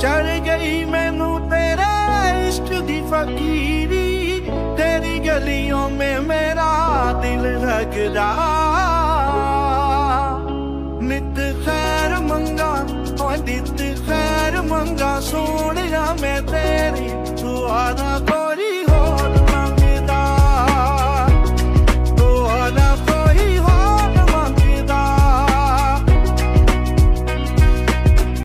ਚੜ ਗਈ ਮੈਨੂੰ ਤੇਰੇ ਇਸ਼ਕ ਦੀ ਫਕੀਰੀ। ਤੇਰੀ ਗਲੀਆਂ ਮੇ ਮੇਰਾ ਦਿਲ ਰਗਦਾ ਨਿਤ ਖੈਰ ਮੰਗਾ ਓਏ ਨਿਤ